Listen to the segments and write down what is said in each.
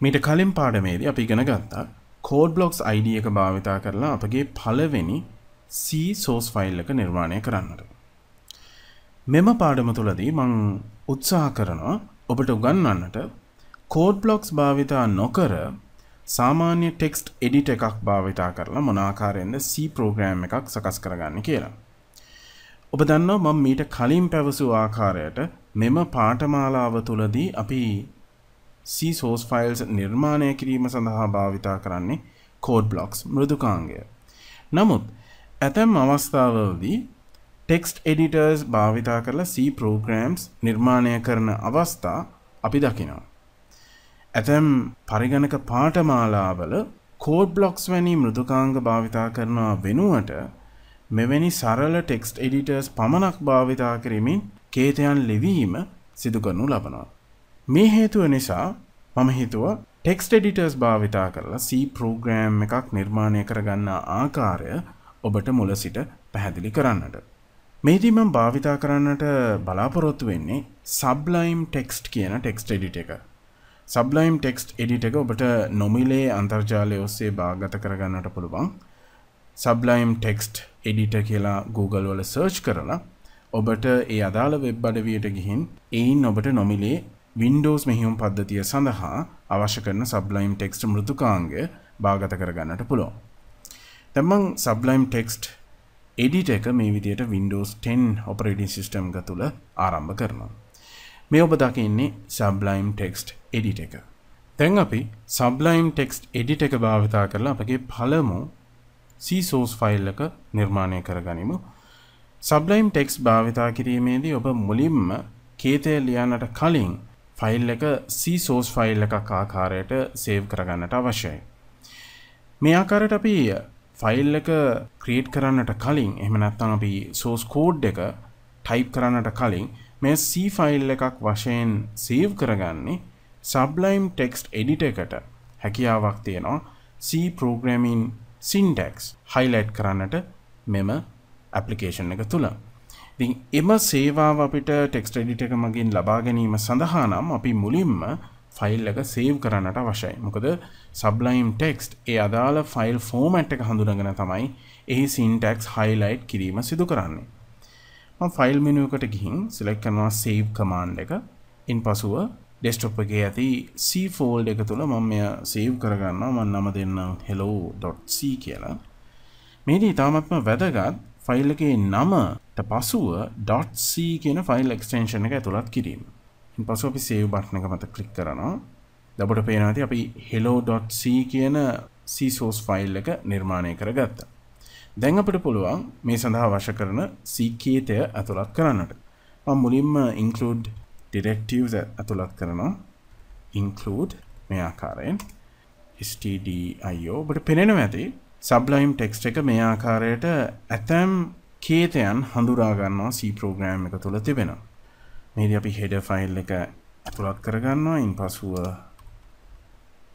මීට කලින් පාඩමේදී අපි ඉගෙන ගත්තා කෝඩ් බ්ලොක්ස් ID එක භාවිතා කරලා අපගේ පළවෙනි C සෝස් ෆයිල් එක නිර්මාණය කරන්නට. මෙම පාඩම තුළදී මං උත්සාහ කරනවා ඔබට උගන්වන්නට කෝඩ් බ්ලොක්ස් භාවිතා නොකර සාමාන්‍ය ටෙක්ස්ට් එඩිට එකක් භාවිතා කරලා මොනාකාරයෙන්ද C ප්‍රෝග්‍රෑම් එකක් සකස් කරගන්න කියලා. ඔබ දන්නවා මම මීට කලින් පැවසූ ආකාරයට මෙම පාඨමාලාව තුළදී අපි C source files නිර්මාණය කිරීම සඳහා භාවිතා කරන්නේ code blocks මෘදුකාංගය. නමුත් ඇතැම් අවස්ථාවලදී text editors භාවිතා කරලා C programs නිර්මාණය කරන අවස්ථා අපි දකිනවා. ඇතැම් පරිගණක පාඨමාලාවල කෝඩ් බ්ලොක්ස් වැනි මෘදුකාංග භාවිතා කරනවා වෙනුවට මෙවැනි සරල ටෙක්ස්ට් එඩිටර්ස් පමණක් භාවිතා කරමින් කේතයන් ලිවීම සිදු කරනු ලබනවා. මේ හේතුව නිසා මම හිතුව ටෙක්ස්ට එඩිටර්ස් භාවිතා කරලා C ප්‍රෝග්‍රෑම් එකක් නිර්මාණය කරගන්න ආකාරය ඔබට මුල සිට පැහැදිලි කරන්නට. මේදීම භාවිතා කරන්නට බලාපොරොත්තු වෙන්නේ සබ්ලයිම් ටෙක්ස්ට් කියන ටෙක්ස්ට එඩිට එක. සබ්ලයිම් ටෙක්ස්ට් එඩිට එක ඔබට නොමිලේ අන්තර්ජාලය ඔස්සේ භාගත කරගන්නට පුළුවන් සබ්ලයිම් ටෙක්ස්ට් එඩිට කියලා Google වල සර්ච් කරලා ඔබට ඒ අදාළ වෙබ් අඩවියට ගිහින් එයින් ඔබට නොමිලේ Windows මෙහිුම් පද්ධතිය සඳහා අවශ්‍ය කරන සබ්ලයිම් ටෙක්ස්ට් මෘදුකාංගය භාගත කරගන්නට පුළුවන්. දැන් සබ්ලයිම් ටෙක්ස්ට් එඩිට එක මේ විදියට Windows 10 operating system එක තුල ආරම්භ කරනවා. මේ ඔබ දකින්නේ සබ්ලයිම් ටෙක්ස්ට් එඩිට එක. දැන් අපි සබ්ලයිම් ටෙක්ස්ට් එඩිට එක භාවිතා කරලා අපගේ පළමු C source ෆයිල් එක නිර්මාණය කරගනිමු. සබ්ලයිම් ටෙක්ස් භාවිතා කිරීමේදී ඔබ මුලින්ම කේතය ලියන්නට කලින් ෆයිල් එක C source ෆයිල් එකක් ආකාරයට සේව් කරගන්නට අවශ්‍යයි. මේ ආකාරයට අපි ෆයිල් එක ක්‍රියේට් කරන්නට කලින් එහෙම නැත්නම් අපි source code එක ටයිප් කරන්නට කලින් මේ C ෆයිල් එකක් වශයෙන් සේව් කරගන්නේ Sublime Text Editor එකට හැකියාවක් තියෙනවා C programming සින්ටෙක්ස් හයිලයිට් කරන්නට මෙම ඇපලිකේෂන් එක තුළ. ඉතින් එම සේවාව අපිට ටෙක්ස්ට එඩිට එක මගින් ලබා ගැනීම සඳහා නම් අපි මුලින්ම ෆයිල් එක සේව් කරන්නට අවශ්‍යයි. මොකද සබ්ලයිම් ටෙක්ස්ට් ඒ අදාළ ෆයිල් ෆෝමැට් එක හඳුනගෙන තමයි එහි සින්ටෙක්ස් හයිලයිට් කිරීම සිදු කරන්නේ. මම ෆයිල් මෙනු එකට ගිහින් සිලෙක්ට් කරනවා සේව් කමාන්ඩ් එක. ඉන්පසුව ඩෙස්ටොප් එකේ ඇති C ෆෝල්ඩ් එක තුළ මම මෙය සේව් කරගන්නවා මම නම දෙන්නම් hello.c කියලා. මේදී ඉතාමත්ම වැදගත් ෆයිල් එකේ නමට පසුව .c කියන ෆයිල් එක්ස්ටෙන්ෂන් එක ඇතුළත් කිරීම. ඉන්පසු අපි save බටන් එක මත ක්ලික් කරනවා. දබට පේනවා ඇති අපි hello.c කියන C source ෆයිල් එක නිර්මාණය කරගත්තා. දැන් අපිට පුළුවන් මේ සඳහා අවශ්‍ය කරන C කේතය ඇතුළත් කරන්නට. මම මුලින්ම include directives ඇතුළත් කරනවා include මේ ආකාරයෙන් stdio ඔබට පෙනෙනවා ඇති sublime text එක මේ ආකාරයට ඇතැම් කේතයන් හඳුරා ගන්නවා C program එක තුළ තිබෙනවා. මේදී අපි header file එක ඇතුළත් කරගන්නවා ඉන්පසුව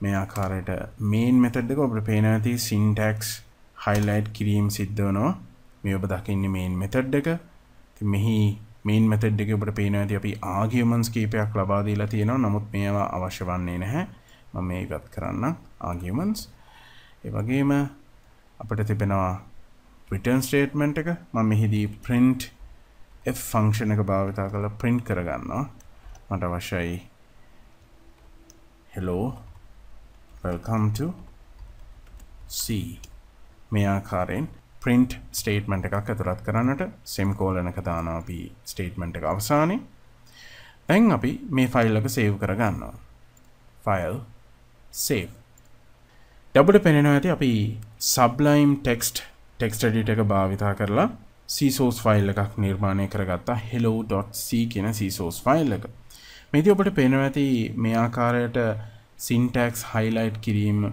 මේ ආකාරයට main method එක ඔබට පේනවා ඇති syntax highlight කිරීම සිද්ධ වෙනවා. මේ ඔබ දකින්නේ main method එක. ඉතින් මෙහි මේන් මෙතඩ් එක ඔබට පේනවා ඇති අපි ආගියුමන්ස් කීපයක් ලබා දීලා තියෙනවා නමුත් මේවා අවශ්‍ය වන්නේ නැහැ මම මේ ඉවත් කරන්න ආගියුමන්ස් ඒ වගේම අපිට තිබෙනවා return statement එක. මම මෙහිදී print f function එක භාවිතා කරලා print කරගන්නවා. මට අවශ්‍යයි. Hello. Welcome to c. මේ ආකාරයෙන් ප්‍රින්ට් ස්ටේට්මන්ට් එකක් ඇතුළත් කරන්නට සෙම්කෝලන එක දානවා අපි ස්ටේට්මන්ට් එක අවසානයේ. දැන් අපි මේ ෆයිල් එක සේව් කරගන්නවා. ෆයිල් සේව් ඩබට පෙනෙනවා ඇති අපි සබ්ලයිම් ටෙක්ස්ට් ටෙක්ස්ට ඩිට එක භාවිතා කරලා සීසෝස් ෆයිල් එකක් නිර්මාණය කරගත්තා hello.c කියන සීසෝස් ෆයිල් එක. මේති ඔබට පෙනවා ඇති මේ ආකාරයට සින්ටක්ස් හයිලයිට් කිරීම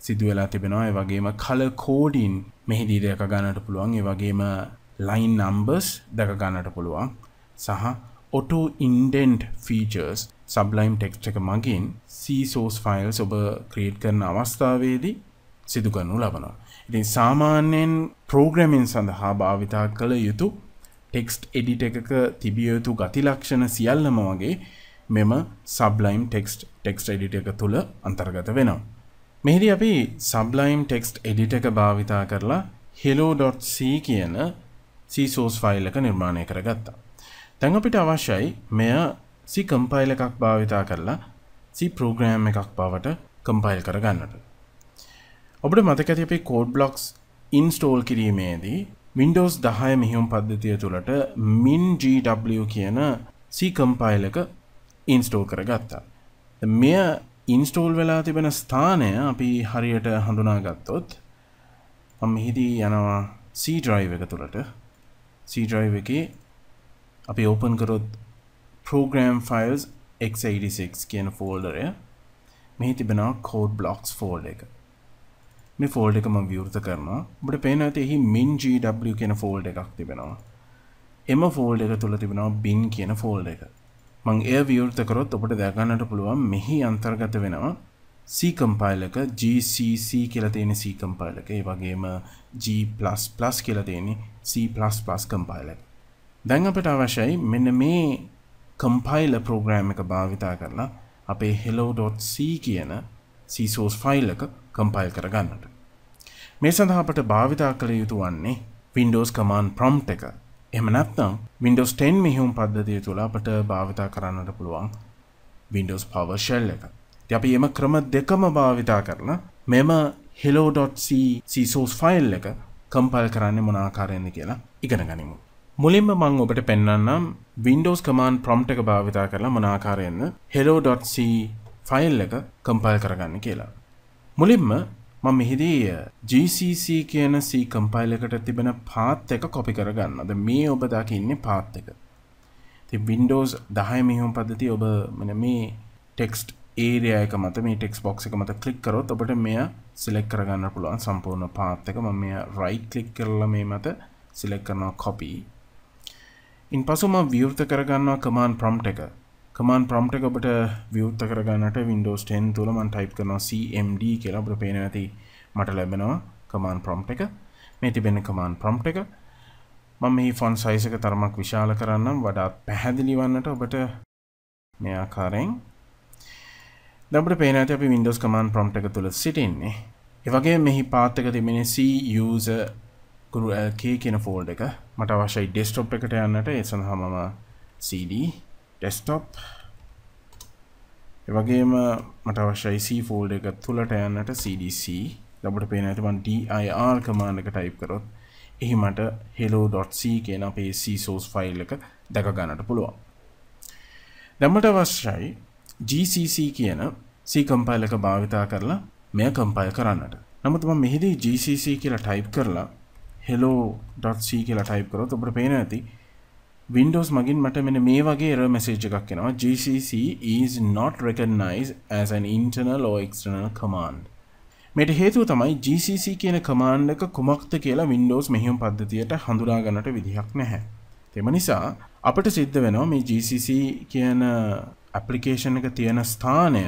සිදුවෙලා තිබෙනවා. ඒ වගේම කල කෝඩින් මෙහිදී දැක ගන්නට පුළුවන්. ඒ වගේම ලයින් නම්බර්ස් දැක ගන්නට පුළුවන්. සහ auto indent features sublime text එක මගින් සීසෝස් ෆයිල්ස් ඔබ ක්‍රියට් කරන අවස්ථාවේදී සිදු කරනු ලබනවා. ඉතින් සාමාන්‍යයෙන් ප්‍රෝග්‍රමින් සඳහා භාවිතා කළ යුතු ටෙක්ස්ට් එඩිට එකක තිබිය යුතු ගතිලක්ෂණ සියල්ලම වගේ මෙම සබ්ලයිම් ටෙක්ස්ට් ටෙක්ස්ට එඩිට එක තුළ අන්තර්ගත වෙනවා. මෙහිදී අපි සබ්ලයිම් ටෙක්ස්ට් එඩිට එක භාවිතා කරලා හෙලෝ.c කියන සීසෝස් ෆයිල් එක නිර්මාණය කරගත්තා. තැන් අපිට අවශ්‍යයි මෙය සි කම්පයිල් එකක් භාවිතා කරලා සි ප්‍රෝග්‍රෑම් එකක් බවට කම්පයිල් කරගන්නට. ඔබට මතකැති අපි කෝඩ් බ්ලොක්ස් ඉන්ස්ටෝල් කිරීමේදී Windows දහය මෙහිුම් පද්ධතිය තුළට MinGW කියන C කම්පයිල් එක ඉන්ස්ටෝල් කරගත්තා. මෙය ඉන්ස්ටෝල් වෙලා තිබෙන ස්ථානය අපි හරියට හඳුනා ගත්තොත් මෙහිදී යනවා C ඩ්‍රයිව් එක තුළට C ඩ්‍රයිව් එක අපි ඕපන් කරොත් program files x86 කියන ෆෝල්ඩරය මෙහි තිබෙනවා කෝඩ් බ්ලොක්ස් ෆෝල්ඩ එක. මේ ෆෝල්ඩ එකම විවෘත කරනවා. ඔබට පේන ඇති එහි මින්GW කියන ෆෝල්ඩ එකක් තිබෙනවා. එම ෆෝල්ඩ එක තුළ තිබෙනවා බින් කියන ෆෝල්ඩ එක. මං එය විවෘත කරොත් ඔබට දැගන්නට පුළුවන් මෙහි අන්තර්ගත වෙනවා C කම්පයිල් එක GCC කියලා තියෙන C කම්පයිල් එක. ඒ වගේම G++ කියලා තියෙන C++ කම්පයිල් එක. දැන් අපට අවශ්‍යයි මෙන්න මේ කම්පයිල ප්‍රෝග්‍රෑම් එක භාවිතා කරලා අපේ hello.c කියන සීසෝස් ෆයිල් එක කම්පයිල් කරගන්නට. මේ සඳහාපට භාවිතා කළ යුතු වන්නේ Windows කමාන් ප්‍රම්ට් එක එම නැත්නම් Windows 10 මෙහිුම් පද්ධතිය තුළ අපට භාවිතා කරන්නට පුළුවන් Windows PowerShell එක. අපි එම ක්‍රම දෙකම භාවිතා කරලා මෙම hello.c සීසෝස් ෆයිල් එක කම්පයිල් කරන්න මොනාකාරයෙන්ද කියලා ඉගෙන ගනිමු. මුලින්ම මං ඔබට පෙන්න්නම් Windows කමාන් ප්‍රම්ට් එක භාවිතා කරලා මනාකාරයෙන්න්න hello.c ෆයිල් එක කම්පයිල් කරගන්න කියලා. මුලින්ම මම මෙහිදී GCC කියන C කම්පයිල් එකට තිබෙන පාත් එක කොපි කරගන්නද මේ ඔබ දකින්නේ පාත් එක. ති Windows දහය මිහුම් පද්ධති ඔබ මෙන මේ ටෙක්ස්ට් ඒරය එක මත මේ ටෙක්ස් බොක්ස එක මත කලික් කරොත් ඔබට මෙය සිලෙක් කරගන්න පුළුවන් සම්පූර්ණ පාත් එක ම මේ රයි් කලික් කරල මේ මත සිලෙක් කරනවා කොපී ඉන් පසුම විවෘත කරගන්නවා කමාන් ප්‍රම්ට් එක. කමාන් ප්‍රම්ට් එක ඔබට විවෘත කරගන්නට Windows 10 තුළ මන් ටයිප් කරනවා CMD කියලා ඔබට පේන ඇති මට ලැබෙනවා කමාන් ප්‍රම්ට් එක. මේ තිබෙන කමාන් ප්‍රම්ට් එක. මම මේ ෆොන් සයිස් එක තරමක් විශාල කරන්නම් වඩාත් පැහැදිලි වන්නට ඔබට මේ ආකාරයෙන්. දැන් පේන ඇති අපි Windows කමාන් ප්‍රම්ට් එක තුළ සිටින්නේ. ඒ වගේ මෙහි පාත් එක තිබෙන C user ගුරු LK කියන ෆෝල්ඩ එක මට අවශ්‍යයි ඩෙස්ටොප් එකට යන්නට. ඒ සඳහා මම CD ඩෙස්ටොප් එවගේම මට අවශ්‍යයි C ෆෝල්ඩ එක තුළට යන්නට CDC ලබට පේන ඇතිවන් DIR කමාන්න එක ටයිප් කරොත් එහි මට hello.c කියන අපේ සෝස් ෆයිල් එක දැක ගන්නට පුළුවන්. දැම්මට අවශ්‍යයි GCC කියන C කම්පයිල් එක භාවිතා කරලා මෙය කම්පයිල් කරන්නට. නමුත් මෙහිදී GCC කියලා ටයිප් කරලා hello.c කියලා ටයිප් කරොත් ඔබට පේන ඇති. Windows මගින් මට මෙන මේ වගේ එර මැසේජ් එකක් එනවා. GCC is not recognized as an internal or external command. මෙට හේතුව තමයි GCC කියන කමාන්ඩ් එක කුමක්ද කියලා Windows මෙහිුම් පද්ධතියට හඳුනා ගන්නට විදිහක් නැහැ. තෙම නිසා අපට සිද්ධ වෙනවා මේ GCC කියන ඇපලිකේෂන් එක තියෙන ස්ථානය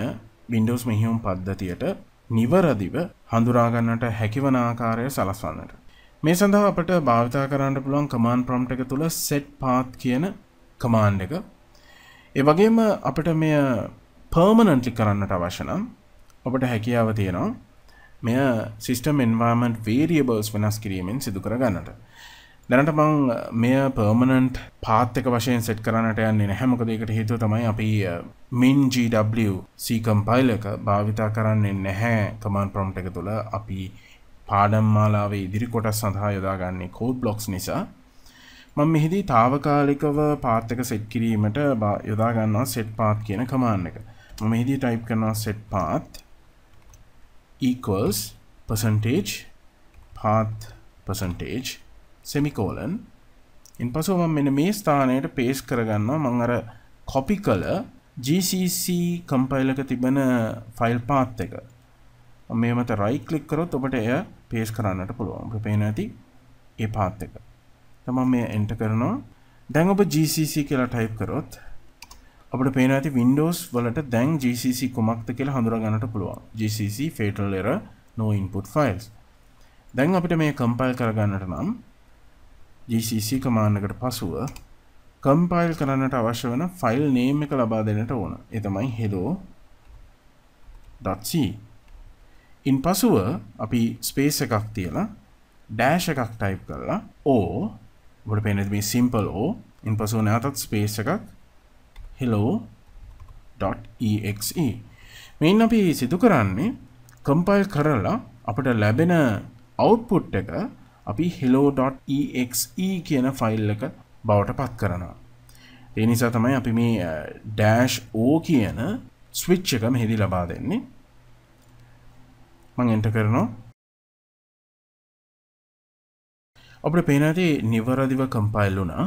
Windows මෙහිුම් පද්ධතියට නිවරදිව හඳුරාගන්නට හැකිවන ආකාරය සලස්වන්නට. මේ සඳහා අපට භාවිතා කරන්න පුළුවන් කමාන් ප්‍රම්ට් එක තුළ සෙට් පාත් කියන කමාන්් එක. ඒ වගේම අපට මෙය පර්මනන්ටලි කරන්නට අවශ්‍යනම් ඔබට හැකියාව තියෙනවා මෙය සිිස්ටම් එන්වාමන්ට් වේරියබල්ස් වෙනස් කිරීමෙන් සිදු කර ගන්නට. දැනට මං මෙය පර්මනන්ට් පාත්තක වශයෙන් සෙට් කරන්නට යන්නේ නැහැමකදකට හේතුව තමයි අපි මින්GW සීකම්පයිල් එක භාවිතා කරන්නේ නැහැ කමාන් ප්‍රම්ට් එක තුළ. අපි පාඩම් මාලාවේ ඉදිරි කොටස් සඳහා යොදාගන්නේ කෝඩ් බ්ලොක්ස් නිසා මම මෙහිදී తాවකාලිකව පාත් එක සෙට් කිරීමට යොදා ගන්නවා set path කියන කමාන්ඩ් එක. මම මෙහිදී ටයිප් කරනවා set path equals percentage path percentage semicolon ඉන්පසු මම මෙන්න මේ ස්ථානයට පේස්ට් කරගන්නවා මම අර කොපි කළ GCC කම්පයිල් එක තිබෙන ෆයිල් පාත් එක. මේ මත රයි ක්ලික් කරොත් ඔබට එය පේස් කරන්නට පුළුවන්. පේන ඇති ඒ පාත් එක. තමන් මේ එන්ට කරනවා. දැන් ඔබ GCC කියලා ටයිප් කරොත් අපට පේන ඇති Windows වලට දැන් GCC කුමක්ද කියලා හඳුර ගන්නට පුළුවන්. GCC fatal error no input files. දැන් අපිට මේ කම්පයිල් කරගන්නට නම් GCC කමාන්ඩ් එකට පසුව කම්පයිල් කරන්නට අවශ්‍ය වන ෆයිල් නේම් එක ලබා දෙන්නට ඕන. එතමයි හෙලෝ.c ඉන් පසුව අපි ස්පේස් එකක් තියලා ඩෑශ එකක් ටයිප් කරලා ඕ ගොඩ පෙනෙ මේ සිම්පල් ඕ ඉන් පසුව නැවතත් ස්පේස් එකක් hello.exe මෙයින් අපි සිදු කරන්නේ කම්පයිල් කරලා අපට ලැබෙන අවුට්පුට් එක අපි hello.exe කියන ෆයිල් එක බවට පත් කරනවා. ඒ නිසා තමයි අපි මේ ඩෑෂ් ඕ කියන ස්විච් එක මෙහිදි ලබා දෙන්නේ මං එන්ට කරනවා. අපට පේනති නිවරදිව කම්පයිල් වුනා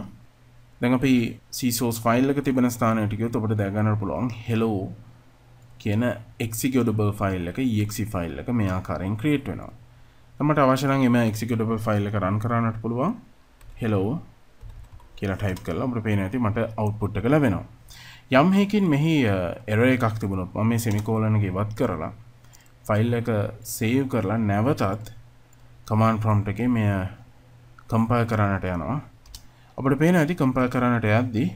දැන් අපි සීසෝස් ෆයිල් එක තිබෙන ස්ථානයටිකයොත් ඔබට දැගන්නට පුළුවන් හෙලෝ කියන එක්සිකඩබල් ෆයිල් එක එක් ෆයිල් එක මේ ආකාරයෙන් ක්‍රේට් වෙනවා. තමට අවශනන් එම එක්සිකඩබල් ෆයිල් එක රන් කරන්නට පුළුවන්. හෙලෝ කියලා ටයිප් කරලා අපට පේන ඇති මට අවුට්පුට් එක ලැබෙනවා. යම් හේකින් මෙහි uh, එර එකක් තිබුණොත් මම මේ සෙමිකෝලනගේ වත් කරලා ෆයිල් එක සේව් කරලා නැවතත් කමාන් ප්‍රොම්ට් එකේ මෙය කම්පල් කරන්නට යනවා. අපට පේන ඇති කම්පල් කරන්නට යද්දී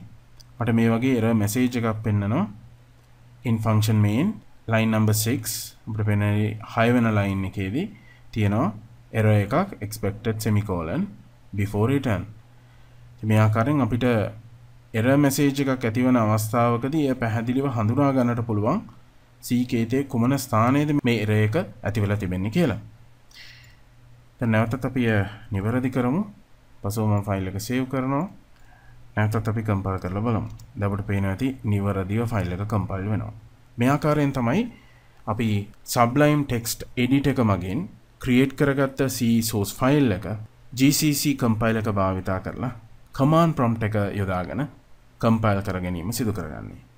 මට මේ වගේ එර මෙසේජ් එකක් පෙන්න්නනවා in function main line number 6 අපට පෙන හයවෙන ලයින් එකේදී තියෙනවා එර එකක් expected semicolon before return. මේ ආකාරයෙන් අපිට එර මැසේජ් එකක් ඇතිවන අවස්ථාවකදී එය පැහැදිලිව හඳුනා ගන්නට පුළුවන්. සීකේතේ කුමන ස්ථානයේද මේ එර එක ඇතිවෙලා තිබෙන්නේ කියලා. දැන් නැවතත් අපි නිවැරදි කරමු. පසුව මම ෆයිල් එක සේව් කරනවා. නැවතත් අපි කම්පයිල් කරලා බලමු. දැන් අපිට පේනවා ඇති නිවැරදිව ෆයිල් එක කම්පයිල් වෙනවා. මේ ආකාරයෙන් තමයි අපි Sublime Text Edit එක මගින් ක්‍රියේට් කරගත්ත C source ෆයිල් එක GCC කම්පයිල් එක භාවිතා කරලා කමාන් ප්‍රොම්ට් එක යොදාගෙන කම්පයිල් කර ගැනීම සිදු කරගන්නේ.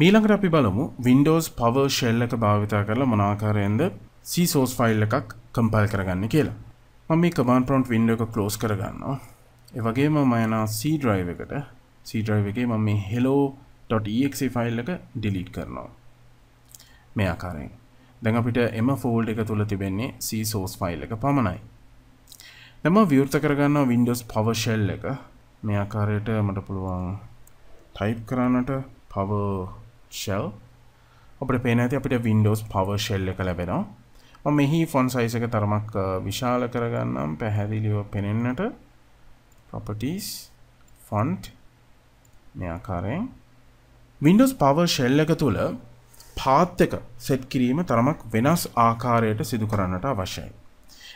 මීළඟට අපි බලමු Windows Power Shell එක භාවිතා කරලා මොනාකාරයෙන්ද C source ෆයිල් එකක් කම්පයිල් කරගන්නේ කියලා. මම මේ command prompt window එක close කරගන්නවා. ඒ වගේම මම යනවා C drive එකට. C drive එකේ මම මේ hello.exe ෆයිල් එක delete කරනවා. මේ ආකාරයෙන්. දැන් අපිට එම ෆෝල්ඩ් එක තුල තිබෙන්නේ C source ෆයිල් එක පමණයි. දැන් මම විවෘත කරගන්නවා Windows PowerShell එක. මේ ආකාරයට මට පුළුවන් ටයිප් කරන්නට පව ෂෙල් අපට පේන ඇති අපිට Windows පව ෂෙල් එක ලැබෙනවා. මෙහි ෆොන් සයිස එක තරමක් විශාල කරගන්නම්. පැහැදිලිව පෙනෙන්නට. ප්‍රොපටස් ෆොන්ට් මේ ආකාරයෙන්. Windows පව ෂෙල් එක තුළ පාත් එක සෙට් කිරීම තරමක් වෙනස් ආකාරයට සිදු කරන්නට අවශ්‍යයි.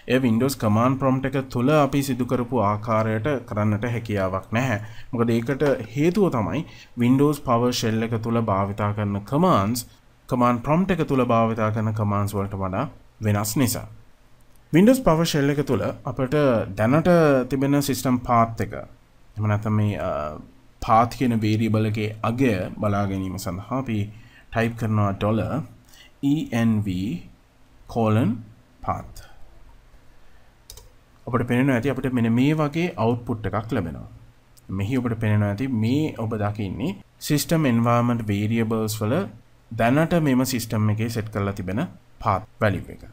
ඒ Windows කමාන්ඩ් ප්‍රොම්ප්ට් එක තුල අපි සිදු කරපු ආකාරයට කරන්නට හැකියාවක් නැහැ. මොකද ඒකට හේතුව තමයි Windows PowerShell එක තුල භාවිතා කරන commands command prompt එක තුල භාවිතා කරන commands වලට වඩා වෙනස් නිසා. Windows PowerShell එක තුල අපට දැනට තිබෙන system path එක එහෙම නැත්නම් මේ path කියන variable එකේ අගය බලා ගැනීම සඳහා අපි type කරනවා $env path ඔබට පෙනෙන ඇති අපට මෙන මේ වගේ අවුට්පුට් එකක් ලැබෙනවා. මෙහි ඔබට පෙනෙන ඇති මේ ඔබ දකින්නේ සිිස්ටම් එන්වාර්මන්ට් වේරියබල්ස් වල දැනට මෙම සිිස්ටම් එකේ සෙට් කරලා තිබෙන පාත් වැලි එක.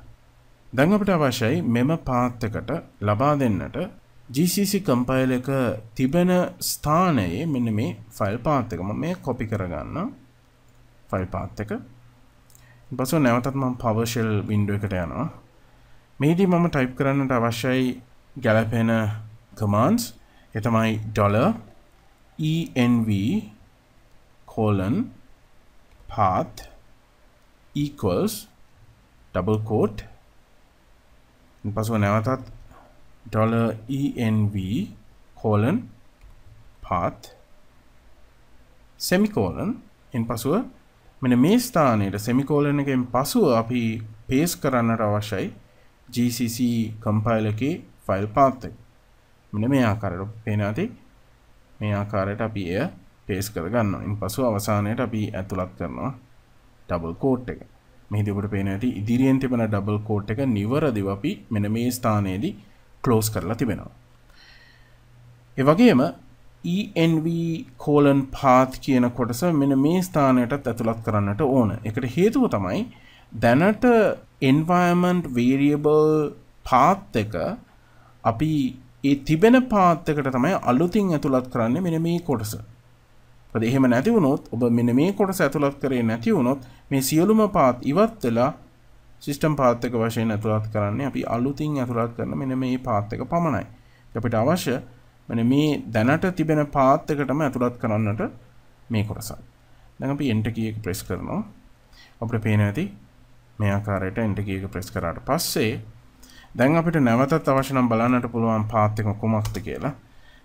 දැන් අපට අවශ්‍යයි මෙම පාත්තකට ලබා දෙන්නට GCC කම්පයිල් එක තිබෙන ස්ථානයේ මෙන්න මේ ෆයිල් පාත් එකම මේ කොපි කරගන්න ෆයිල් පාත් එක. පසු නැවතත්ම පවර්ශල් වින්ඩුව එකට යනවා. මේදී මම ටයිප් කරන්නට අවශ්‍යයි ගැලපෙන කමාන්ස් එතමයි dollar env colon path equals double quote. පසුව නැවතත් dollar env colon path semicolon. ඉන් පසුව මෙන මේ ස්ථානයට සෙමිකෝලන එකෙන් පසුව අපි පේස් කරන්නට අවශ්‍යයි GCC කම්පයිල් එකේ ෆයිල් පාත් එක. මෙන්න මේ ආකාරයට පේන ඇති මේ ආකාරයට අපි එය පේස් කරගන්නවා. ඉන්පසු අවසානයේට අපි ඇතුළත් කරනවා ඩබල් කෝට් එක. මෙහිදී ඔබට පේන ඇති ඉදිරියෙන් තිබෙන ඩබල් කෝට් එක නිවරදිව අපි මෙන්න මේ ස්ථානයේදී ක්ලෝස් කරලා තිබෙනවා. ඒ වගේම ENV කෝලන් පාත් කියන කොටස මෙන්න මේ ස්ථානයටත් ඇතුළත් කරන්නට ඕන. එකට හේතුව තමයි දැනට එන්වයමන්ට් වේරියබල් පාත් එක අපි ඒ තිබෙන පාත්තකට තමයි අලුතින් ඇතුළත් කරන්න මෙන මේ කොටස. පද එහෙම නැති වුණොත් ඔබ මෙන මේ කොටස ඇතුළත් කරේ නැති වුණොත් මේ සියලුම පාත් ඉවත් වෙලා සිිස්ටම් පාත්තක වශයෙන් ඇතුළත් කරන්නේ අපි අලුතින් ඇතුළත් කරන මෙන මේ පාත්තක පමණයි. අපිට අවශ්‍ය මෙන මේ දැනට තිබෙන පාත්තකටම ඇතුළත් කරන්නට මේ කොටසක්. දැන් අපි එන්ට කියක ප්‍රෙස් කරනවා. අපට පේන ඇති මේ ආකාරයට එන්ට කියක ප්‍රෙස් කරාට පස්සේ දැන් අපිට නැවතත් අවශ්‍යනම් බලන්නට පුළුවන් පාත්තක කුමක්ද කියලා.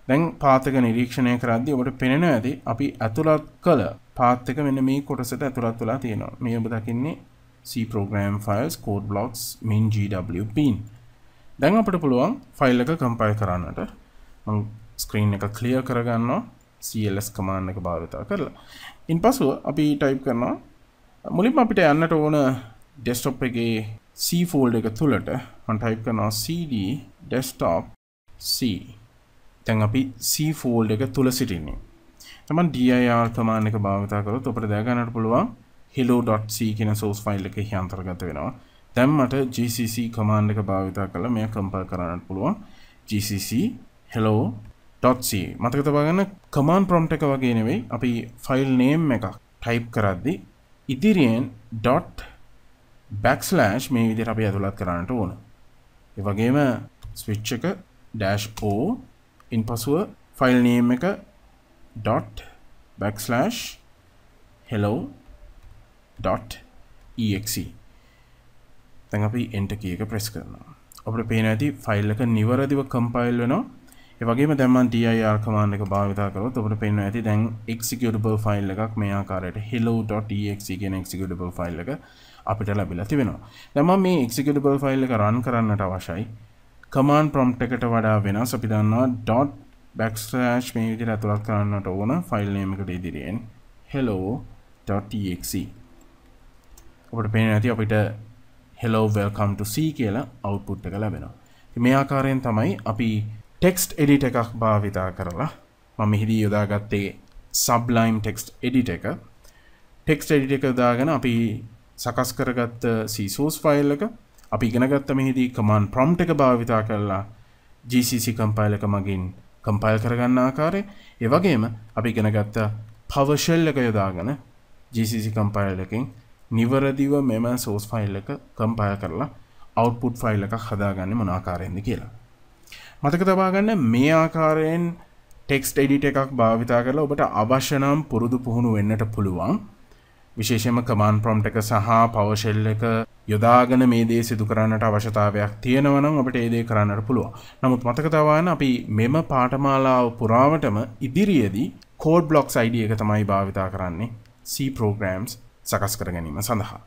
දැන් පාතක නිරීක්ෂණය කරද්දි ඔබට පෙනෙන ඇති අපි ඇතුළත් කළ පාත්තක මෙන්න මේ කොටසට ඇතුළත් වෙලා තියෙනවා. මේ ඔබ දකින්නේ C program files code blocks min gw pin. දැන් අපට පුළුවන් ෆයිල් එක කම්පයිල් කරන්නට. මං ස්ක්‍රීන් එක ක්ලියර් කරගන්නවා. CLS කමාන්ඩ් එක භාවිතා කරලා. ඉන් පසුව අපි ටයිප් කරනවා. මුලින්ම අපිට යන්නට ඕන ඩෙස්ටොප් එකේ C ෆෝල්ඩ එක තුළට මන් ටයිප් කරනවා CD ඩෙස්ටොප් C. තැන් අපි C ෆෝල්ඩ එක තුළ සිටින්නේ. තමන් DIR කමාන්ඩ් එක භාවිතා කරොත් ඔබට දැනගන්නට පුළුවන් hello.c කියන සෝස් ෆයිල් එක අන්තර්ගත වෙනවා. දැන් මට GCC කමාන්ඩ් එක භාවිතා කරලා මෙය කම්පයිල් කරන්නට පුළුවන්. GCC hello.c මතක තබාගන්න කමාන්ඩ් ප්‍රොම්ප්ට් එක වගේ නෙවෙයි. අපි ෆයිල් නේම් එකක් ටයිප් කරද්දි ඉදිරියෙන් ඩොට් බැක්ස්ලෑෂ් මේ විදිහට අපි ඇතුළත් කරන්නට ඕන. ඒ වගේම ස්විච් එක ඩෑෂ් O ඉන් පසුව ෆයිල් නේම් එක ඩොට් බැක්ස්ලෑෂ් hello.exe තැන් අපි එන්ට කියක ප්‍රෙස් කරනවා. ඔබට පේන ඇති ෆයිල් එක නිවරදිව කම්පයිල් වෙනවා ඒවගේ දැම ඩR කමාන්ඩ එක භාවිතා කරොත් ඔබට පෙන්න්න ඇති දැන් එක්සිකටබල් ෆයිල් එකක් මේ ආකාරයට hello.exe කියෙන එක්සිකටබල් ෆයිල් එක අපිට ලැබිලා තිබෙනවා. දැම මේ එක්සිකටබල් ෆයිල් එක රන් කරන්නට අවශ්‍යයි. කමාන් ප්‍රොම්ට් එකට වඩා වෙනස්. අපි දන්නවා ඩොට් බැක්ස්ටෑශ් මේ විදිර ඇතුළත් කරන්නට ඕන ෆයිල්නයමකට ඉදිරියෙන්. hello.exe ඔබට පේන ඇති අපිට hello welcome to C කියලා අවුට්පුට් එක ලැබෙනවා. මේ ආකාරයෙන් තමයි අපි ටෙක්ස්ට් එඩිට එකක් භාවිතා කරලා මම හිදී යොදාගත්තේ සබ්ලයිම් ටෙක්ස්ට් එඩිට එක. ටෙක්ස්ට එඩිට එක දාගෙන අපි සකස් කරගත්ත සීසෝස් ෆයිල් එක. අපි ඉගෙනගත්ත මෙහිදී කමන් ප්‍රොම්ට් එක භාවිතා කරලා GCC කම්පයිල් එක මගින් කම්පයිල් කරගන්න ආකාරය. ඒවගේම අපි ඉගෙනගත්ත පවශල් එක යොදාගෙන GCC කම්පයිල් එකින් නිවරදිව මෙම සෝස් ෆයිල් එක කම්පය කරලා අවුට්පුට් ෆයිල් එකක් හදාගන්න මොනාකාරයෙන්ද කියලා. මතක තබාගන්න මේ ආකාරයෙන් ටෙක්ස්ට එඩිට එකක් භාවිතා කරලා ඔබට අවශ්‍යනම් පුරුදු පුහුණු වෙන්නට පුළුවන්. විශේෂම කමාන් ප්‍රොම්ට් එක සහ පවශෙල් එක යොදාගෙන මේ දේ සිදු කරන්නට අවශ්‍යතාවයක් තියෙනවනම් අපට ඒදේ කරන්නට පුළුවන්. නමුත් මතකතවාන අපි මෙම පාටමාලාව පුරාවටම ඉදිරියේදී කෝඩ් බ්ලොක්ස් අයිඩිය එක තමයි භාවිතා කරන්නේ C ප්‍රෝග්‍රම්ස් සකස් කර ගැනීම සඳහා.